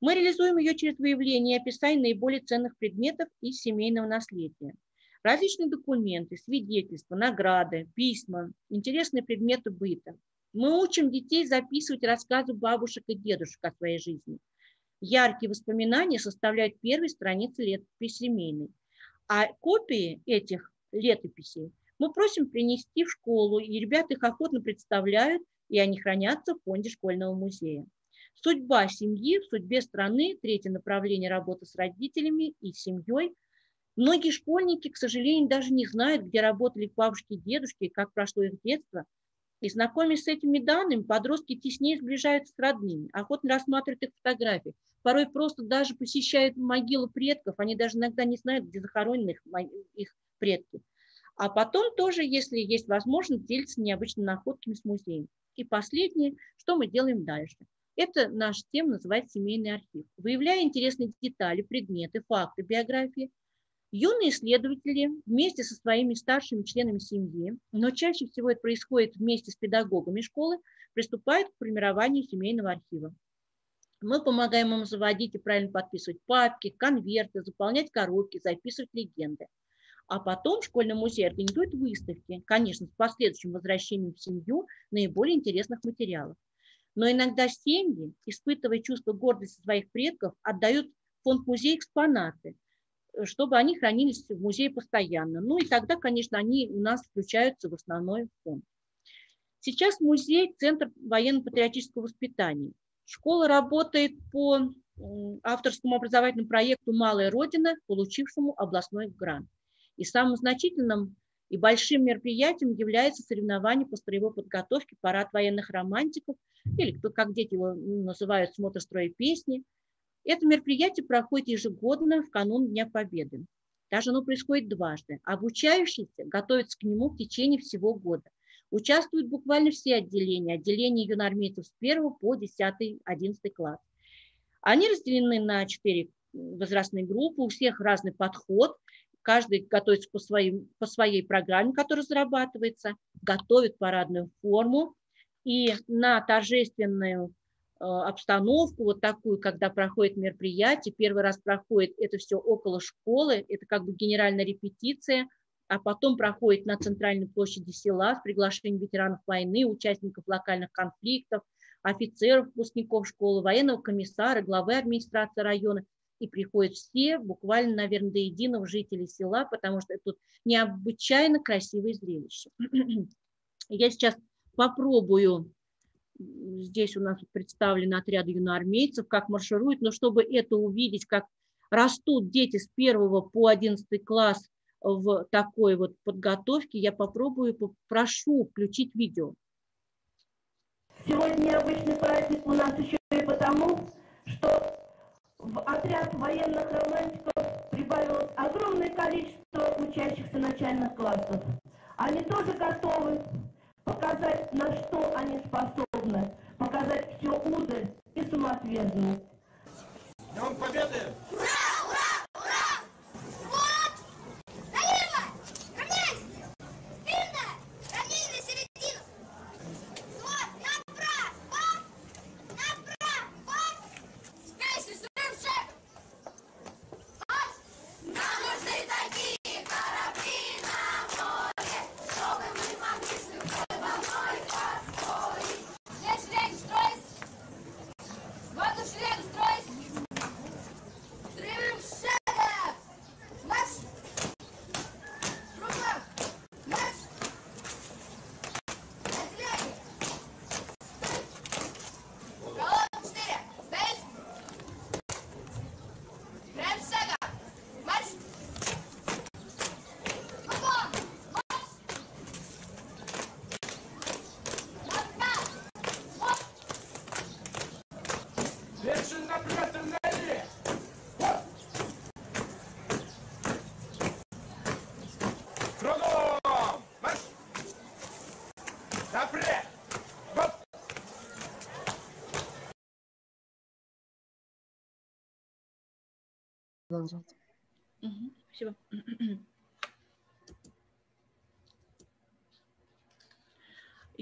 Мы реализуем ее через выявление и описание наиболее ценных предметов из семейного наследия. Различные документы, свидетельства, награды, письма, интересные предметы быта. Мы учим детей записывать рассказы бабушек и дедушек о своей жизни. Яркие воспоминания составляют первые страницы летописи семейной. А копии этих летописей мы просим принести в школу, и ребята их охотно представляют, и они хранятся в фонде школьного музея. Судьба семьи в судьбе страны, третье направление работы с родителями и семьей. Многие школьники, к сожалению, даже не знают, где работали бабушки и дедушки, как прошло их детство. И знакомясь с этими данными, подростки теснее сближаются с родными, охотно рассматривают их фотографии, порой просто даже посещают могилу предков, они даже иногда не знают, где захоронены их, их предки. А потом тоже, если есть возможность, делиться необычными находками с музеем. И последнее, что мы делаем дальше. Это наша тема называется семейный архив. Выявляя интересные детали, предметы, факты, биографии, юные исследователи вместе со своими старшими членами семьи, но чаще всего это происходит вместе с педагогами школы, приступают к формированию семейного архива. Мы помогаем им заводить и правильно подписывать папки, конверты, заполнять коробки, записывать легенды. А потом школьный музей организует выставки, конечно, с последующим возвращением в семью наиболее интересных материалов. Но иногда семьи, испытывая чувство гордости своих предков, отдают фонд музея экспонаты, чтобы они хранились в музее постоянно. Ну и тогда, конечно, они у нас включаются в основной фонд. Сейчас музей – центр военно-патриотического воспитания. Школа работает по авторскому образовательному проекту «Малая Родина», получившему областной грант. И самым значительным и большим мероприятием является соревнование по строевой подготовке «Парад военных романтиков», или кто, как дети его называют, «Смотр строя песни». Это мероприятие проходит ежегодно в канун Дня Победы. Даже оно происходит дважды. Обучающиеся готовятся к нему в течение всего года. Участвуют буквально все отделения, отделения юноармейцев с 1 по 10-11 класс. Они разделены на 4 возрастные группы, у всех разный подход, каждый готовится по, своим, по своей программе, которая разрабатывается, готовит парадную форму, и на торжественную э, обстановку, вот такую, когда проходит мероприятие, первый раз проходит это все около школы, это как бы генеральная репетиция – а потом проходит на центральной площади села с приглашением ветеранов войны, участников локальных конфликтов, офицеров, выпускников школы, военного комиссара, главы администрации района. И приходят все, буквально, наверное, до единого жителей села, потому что тут необычайно красивое зрелище. Я сейчас попробую, здесь у нас представлены отряды юноармейцев, как маршируют, но чтобы это увидеть, как растут дети с 1 по 11 класс в такой вот подготовке, я попробую, попрошу включить видео. Сегодня необычный праздник у нас еще и потому, что в отряд военных романтиков прибавилось огромное количество учащихся начальных классов. Они тоже готовы показать, на что они способны, показать все удаль и самоотверженность. Днем Победы!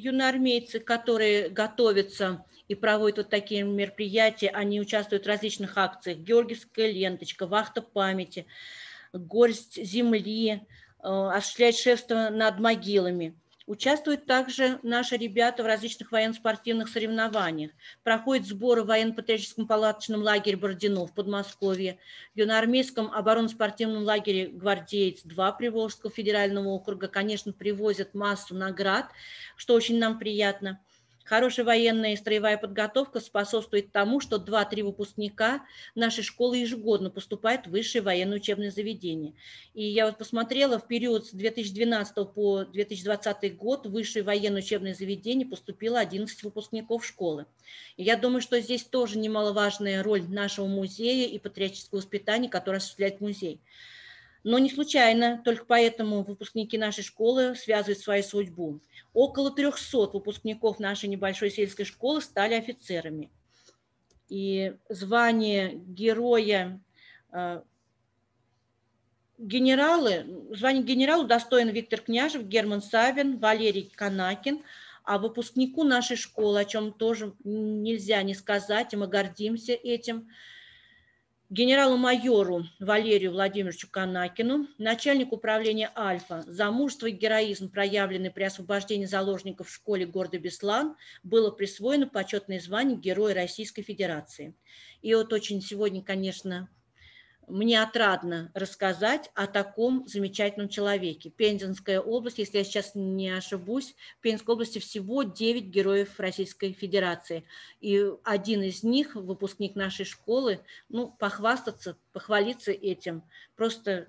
Юноармейцы, которые готовятся и проводят вот такие мероприятия, они участвуют в различных акциях. Георгиевская ленточка, вахта памяти, горсть земли, э, осуществляет шефство над могилами. Участвуют также наши ребята в различных военно-спортивных соревнованиях. Проходят сборы в военно-патриотическом палаточном лагере Бородино в Подмосковье, в юноармейском оборонно-спортивном лагере «Гвардеец-2» Приволжского федерального округа. Конечно, привозят массу наград, что очень нам приятно – Хорошая военная и строевая подготовка способствует тому, что 2-3 выпускника нашей школы ежегодно поступают в высшие военные учебные заведения. И я вот посмотрела, в период с 2012 по 2020 год в высшие военные учебные заведения поступило 11 выпускников школы. И я думаю, что здесь тоже немаловажная роль нашего музея и патриотического воспитания, которое осуществляет музей. Но не случайно, только поэтому выпускники нашей школы связывают свою судьбу. Около 300 выпускников нашей небольшой сельской школы стали офицерами. И звание героя э, генералы, звание генералу достоин Виктор Княжев, Герман Савин, Валерий Канакин, а выпускнику нашей школы, о чем тоже нельзя не сказать, и мы гордимся этим, генералу-майору Валерию Владимировичу Канакину, начальник управления «Альфа», за мужество и героизм, проявленный при освобождении заложников в школе города Беслан, было присвоено почетное звание Героя Российской Федерации. И вот очень сегодня, конечно, мне отрадно рассказать о таком замечательном человеке. Пензенская область, если я сейчас не ошибусь, в Пензенской области всего 9 героев Российской Федерации. И один из них, выпускник нашей школы, ну, похвастаться, похвалиться этим, просто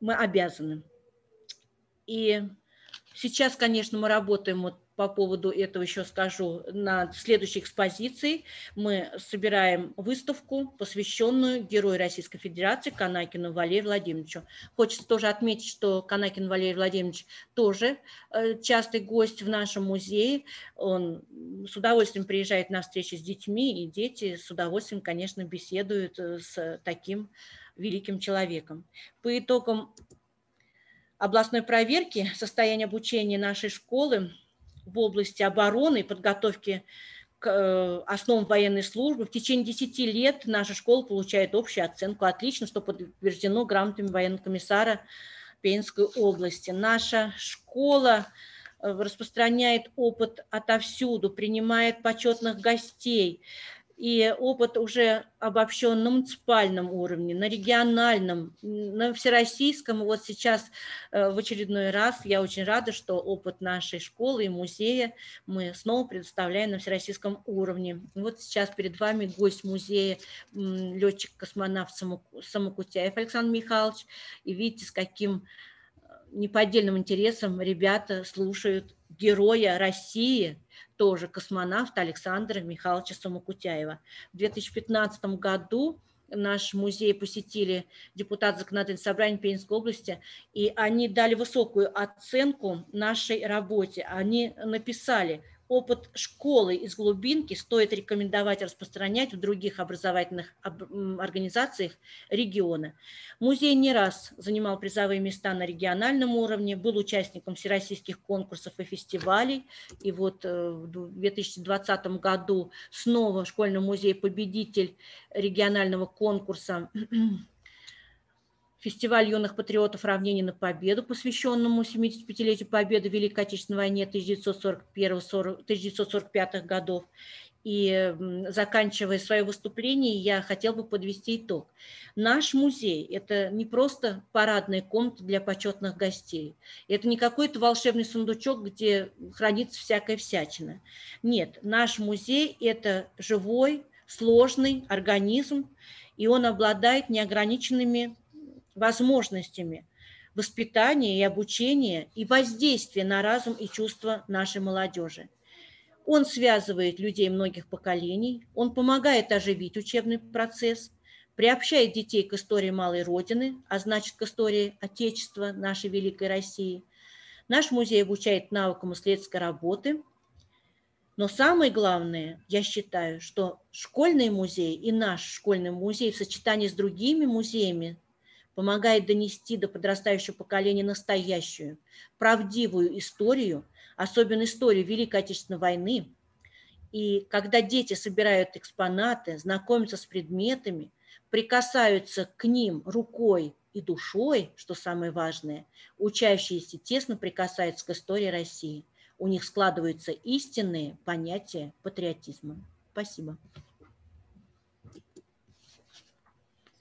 мы обязаны. И сейчас, конечно, мы работаем вот по поводу этого еще скажу. На следующей экспозиции мы собираем выставку, посвященную Герою Российской Федерации Канакину Валерию Владимировичу. Хочется тоже отметить, что Канакин Валерий Владимирович тоже э, частый гость в нашем музее. Он с удовольствием приезжает на встречи с детьми, и дети с удовольствием, конечно, беседуют э, с таким великим человеком. По итогам областной проверки состояния обучения нашей школы в области обороны и подготовки к э, основам военной службы. В течение 10 лет наша школа получает общую оценку «Отлично», что подтверждено грамотами военного комиссара Пенской области. Наша школа э, распространяет опыт отовсюду, принимает почетных гостей, и опыт уже обобщен на муниципальном уровне, на региональном, на всероссийском. Вот сейчас э, в очередной раз я очень рада, что опыт нашей школы и музея мы снова предоставляем на всероссийском уровне. Вот сейчас перед вами гость музея, летчик-космонавт Самокутяев Александр Михайлович. И видите, с каким э, неподдельным интересом ребята слушают героя России – тоже космонавта Александра Михайловича Самокутяева. В 2015 году наш музей посетили депутат законодательного собрания Пензенской области, и они дали высокую оценку нашей работе. Они написали опыт школы из глубинки стоит рекомендовать распространять в других образовательных организациях региона. Музей не раз занимал призовые места на региональном уровне, был участником всероссийских конкурсов и фестивалей. И вот э, в 2020 году снова школьный музей победитель регионального конкурса Фестиваль юных патриотов «Равнение на победу», посвященному 75-летию Победы в Великой Отечественной войне 1941-1945 годов. И заканчивая свое выступление, я хотел бы подвести итог. Наш музей – это не просто парадная комната для почетных гостей. Это не какой-то волшебный сундучок, где хранится всякая всячина. Нет, наш музей – это живой, сложный организм, и он обладает неограниченными возможностями воспитания и обучения и воздействия на разум и чувства нашей молодежи. Он связывает людей многих поколений, он помогает оживить учебный процесс, приобщает детей к истории малой Родины, а значит к истории Отечества нашей великой России. Наш музей обучает навыкам исследовательской работы, Но самое главное, я считаю, что школьный музей и наш школьный музей в сочетании с другими музеями помогает донести до подрастающего поколения настоящую, правдивую историю, особенно историю Великой Отечественной войны. И когда дети собирают экспонаты, знакомятся с предметами, прикасаются к ним рукой и душой, что самое важное, учащиеся тесно прикасаются к истории России. У них складываются истинные понятия патриотизма. Спасибо.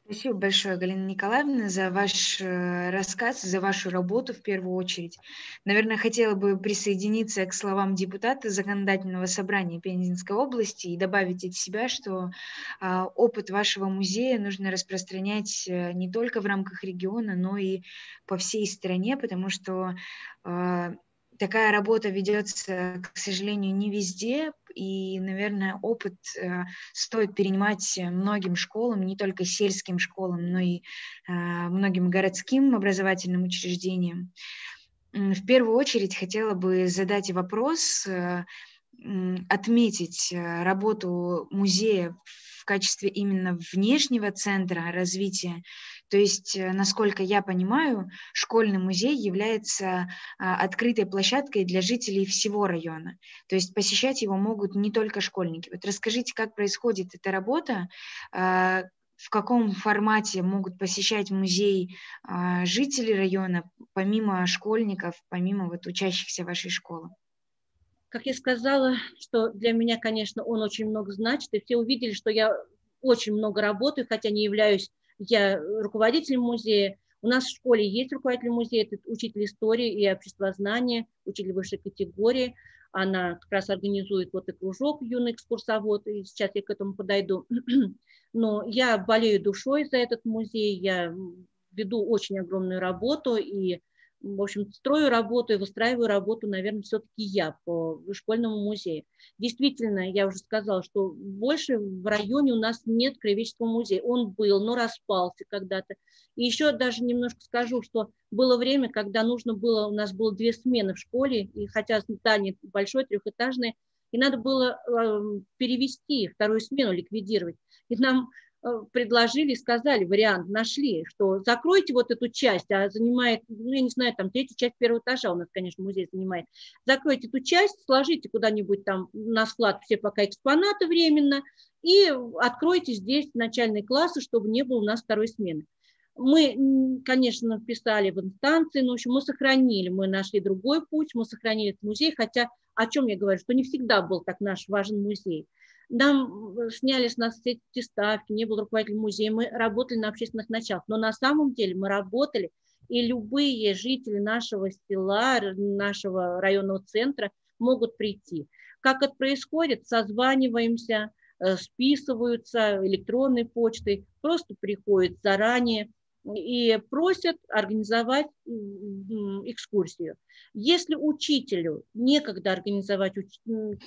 Спасибо большое, Галина Николаевна, за ваш э, рассказ, за вашу работу в первую очередь. Наверное, хотела бы присоединиться к словам депутата Законодательного собрания Пензенской области и добавить от себя, что а, опыт вашего музея нужно распространять э, не только в рамках региона, но и по всей стране, потому что а, такая работа ведется, к сожалению, не везде, и, наверное, опыт э, стоит перенимать многим школам, не только сельским школам, но и э, многим городским образовательным учреждениям. В первую очередь хотела бы задать вопрос, э, отметить работу музея в качестве именно внешнего центра развития то есть, э, насколько я понимаю, школьный музей является а, открытой площадкой для жителей всего района. То есть посещать его могут не только школьники. Вот расскажите, как происходит эта работа, а, в каком формате могут посещать музей а, жители района, помимо школьников, помимо вот учащихся вашей школы? Как я сказала, что для меня, конечно, он очень много значит, и все увидели, что я очень много работаю, хотя не являюсь я руководитель музея. У нас в школе есть руководитель музея, это учитель истории и обществознания, учитель высшей категории. Она как раз организует вот и кружок юный экскурсовод, и сейчас я к этому подойду. Но я болею душой за этот музей, я веду очень огромную работу, и в общем, строю работу и выстраиваю работу, наверное, все-таки я по школьному музею. Действительно, я уже сказала, что больше в районе у нас нет краеведческого музея. Он был, но распался когда-то. И еще даже немножко скажу, что было время, когда нужно было, у нас было две смены в школе, и хотя здание большое, трехэтажное, и надо было э, перевести вторую смену, ликвидировать. И нам предложили, сказали, вариант нашли, что закройте вот эту часть, а занимает, ну, я не знаю, там третью часть первого этажа у нас, конечно, музей занимает. Закройте эту часть, сложите куда-нибудь там на склад все пока экспонаты временно и откройте здесь начальные классы, чтобы не было у нас второй смены. Мы, конечно, писали в инстанции, но в общем мы сохранили, мы нашли другой путь, мы сохранили этот музей, хотя о чем я говорю, что не всегда был так наш важен музей. Нам сняли с нас эти ставки, не был руководитель музея, мы работали на общественных началах, но на самом деле мы работали, и любые жители нашего села, нашего районного центра могут прийти. Как это происходит? Созваниваемся, э, списываются электронной почтой, просто приходят заранее, и просят организовать экскурсию. Если учителю некогда организовать,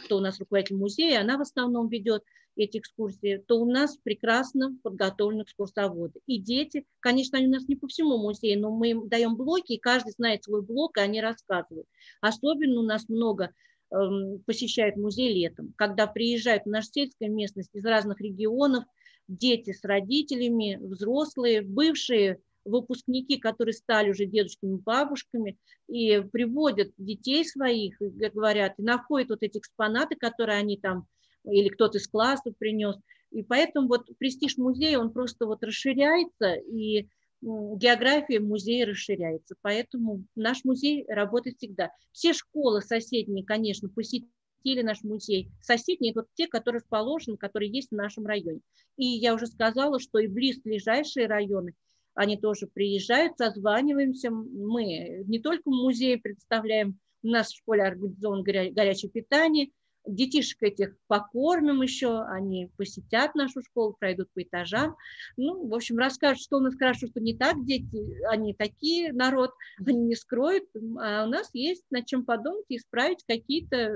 кто у нас руководитель музея, она в основном ведет эти экскурсии, то у нас прекрасно подготовлены экскурсоводы. И дети, конечно, они у нас не по всему музею, но мы им даем блоки, и каждый знает свой блок, и они рассказывают. Особенно у нас много эм, посещают музей летом, когда приезжают в нашу сельскую местность из разных регионов – дети с родителями, взрослые, бывшие выпускники, которые стали уже дедушками, бабушками, и приводят детей своих, и говорят, и находят вот эти экспонаты, которые они там, или кто-то из класса принес. И поэтому вот престиж музея, он просто вот расширяется, и география музея расширяется. Поэтому наш музей работает всегда. Все школы соседние, конечно, посетили посетили наш музей. Соседние – вот те, которые расположены, которые есть в нашем районе. И я уже сказала, что и близлежащие районы, они тоже приезжают, созваниваемся. Мы не только музей представляем, у нас в школе организован горячее питание – детишек этих покормим еще, они посетят нашу школу, пройдут по этажам. Ну, в общем, расскажут, что у нас хорошо, что не так, дети, они такие, народ, они не скроют, а у нас есть над чем подумать и исправить какие-то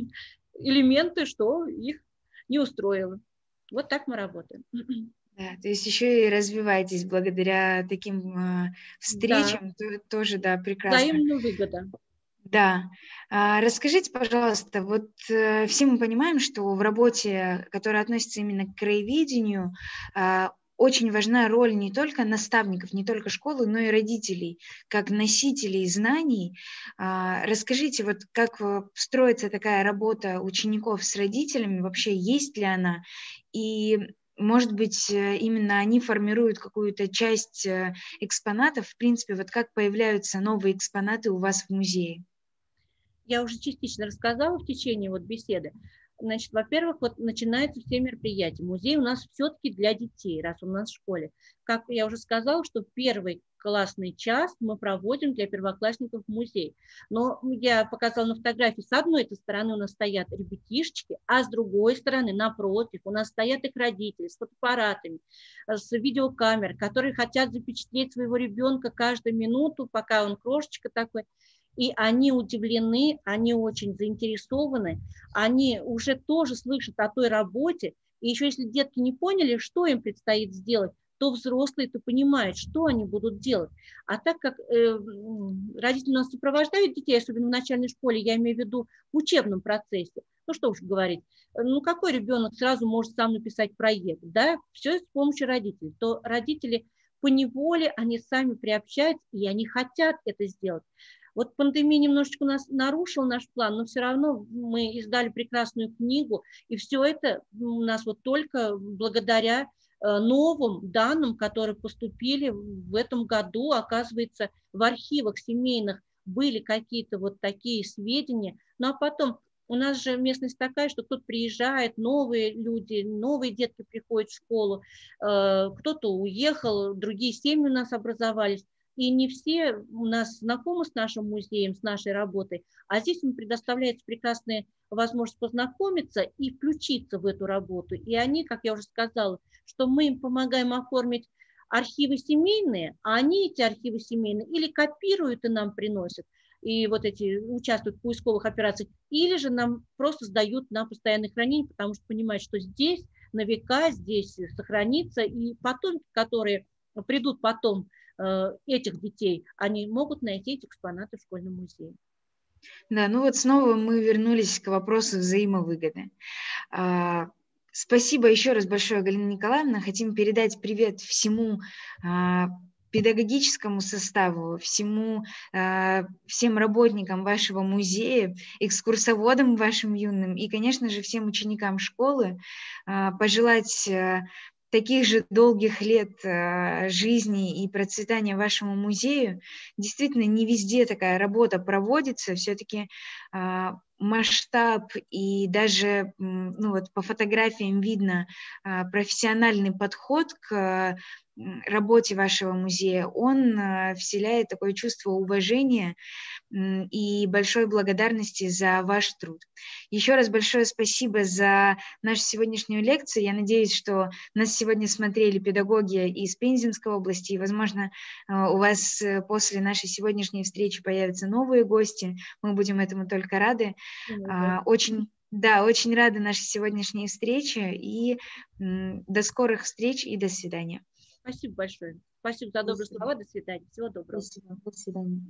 элементы, что их не устроило. Вот так мы работаем. Да, то есть еще и развиваетесь благодаря таким э, встречам, да. То, тоже, да, прекрасно. Взаимная выгода. Да. А, расскажите, пожалуйста, вот э, все мы понимаем, что в работе, которая относится именно к краеведению, а, очень важна роль не только наставников, не только школы, но и родителей, как носителей знаний. А, расскажите, вот как строится такая работа учеников с родителями, вообще есть ли она, и может быть, э, именно они формируют какую-то часть э, экспонатов. В принципе, вот как появляются новые экспонаты у вас в музее? Я уже частично рассказала в течение вот беседы. Значит, во-первых, вот начинаются все мероприятия. Музей у нас все-таки для детей, раз у нас в школе. Как я уже сказала, что первый классный час мы проводим для первоклассников в музей. Но я показала на фотографии, с одной этой стороны у нас стоят ребятишечки, а с другой стороны, напротив, у нас стоят их родители с фотоаппаратами, с видеокамер, которые хотят запечатлеть своего ребенка каждую минуту, пока он крошечка такой и они удивлены, они очень заинтересованы, они уже тоже слышат о той работе, и еще если детки не поняли, что им предстоит сделать, то взрослые-то понимают, что они будут делать. А так как э, родители нас сопровождают детей, особенно в начальной школе, я имею в виду в учебном процессе, ну что уж говорить, ну какой ребенок сразу может сам написать проект, да, все с помощью родителей, то родители по неволе, они сами приобщаются, и они хотят это сделать. Вот пандемия немножечко нас нарушила наш план, но все равно мы издали прекрасную книгу, и все это у нас вот только благодаря э, новым данным, которые поступили в этом году, оказывается, в архивах семейных были какие-то вот такие сведения. Ну а потом у нас же местность такая, что кто-то приезжает, новые люди, новые детки приходят в школу, э, кто-то уехал, другие семьи у нас образовались и не все у нас знакомы с нашим музеем, с нашей работой, а здесь им предоставляется прекрасная возможность познакомиться и включиться в эту работу. И они, как я уже сказала, что мы им помогаем оформить архивы семейные, а они эти архивы семейные или копируют и нам приносят, и вот эти участвуют в поисковых операциях, или же нам просто сдают на постоянное хранение, потому что понимают, что здесь на века, здесь сохранится, и потомки, которые придут потом этих детей, они могут найти эти экспонаты в школьном музее. Да, ну вот снова мы вернулись к вопросу взаимовыгоды. А, спасибо еще раз большое, Галина Николаевна. Хотим передать привет всему а, педагогическому составу, всему, а, всем работникам вашего музея, экскурсоводам вашим юным и, конечно же, всем ученикам школы пожелать таких же долгих лет э, жизни и процветания вашему музею. Действительно, не везде такая работа проводится. Все-таки а, масштаб и даже ну вот по фотографиям видно а, профессиональный подход к работе вашего музея, он а, вселяет такое чувство уважения и большой благодарности за ваш труд. Еще раз большое спасибо за нашу сегодняшнюю лекцию. Я надеюсь, что нас сегодня смотрели педагоги из Пензенской области, и, возможно, а, у вас э, после нашей сегодняшней встречи появятся новые гости. Мы будем этому только рады. Mm-hmm. Очень да, очень рада нашей сегодняшней встрече и до скорых встреч и до свидания. Спасибо большое. Спасибо за добрые слова. До свидания. Всего доброго. Спасибо. До свидания.